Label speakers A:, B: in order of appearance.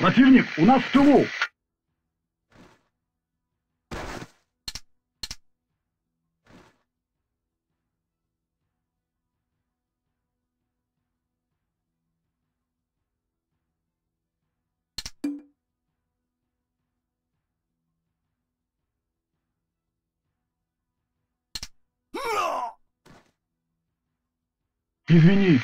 A: Противник у нас в тылу! Извини,